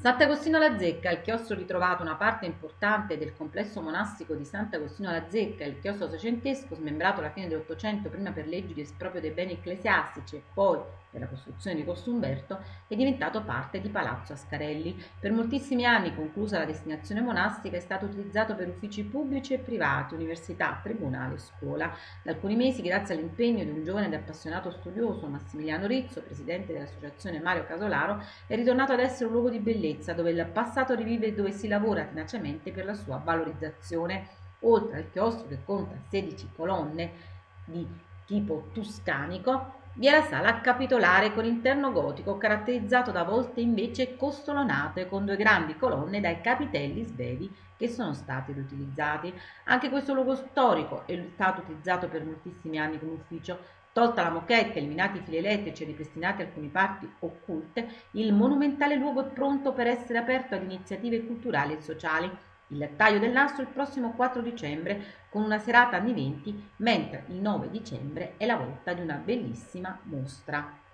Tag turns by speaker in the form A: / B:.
A: Sant'Agostino la Zecca, il chiostro ritrovato una parte importante del complesso monastico di Sant'Agostino la Zecca, il chiostro seicentesco, smembrato alla fine dell'Ottocento prima per leggi di esproprio dei beni ecclesiastici e poi per la costruzione di Costumberto, è diventato parte di Palazzo Ascarelli. Per moltissimi anni, conclusa la destinazione monastica, è stato utilizzato per uffici pubblici e privati, università, tribunale e scuola. Da alcuni mesi, grazie all'impegno di un giovane ed appassionato studioso, Massimiliano Rizzo, presidente dell'associazione Mario Casolaro, è ritornato ad essere un luogo di bellezza dove il passato rivive e dove si lavora tenacemente per la sua valorizzazione. Oltre al chiostro che conta 16 colonne di tipo tuscanico, vi è la sala capitolare con interno gotico caratterizzato da volte invece costolonate con due grandi colonne dai capitelli svevi che sono stati riutilizzati. Anche questo luogo storico è stato utilizzato per moltissimi anni come ufficio. Tolta la moquette, eliminati i fili elettrici e ripristinati alcune parti occulte, il monumentale luogo è pronto per essere aperto ad iniziative culturali e sociali il taglio del nastro il prossimo 4 dicembre con una serata anni 20, mentre il 9 dicembre è la volta di una bellissima mostra.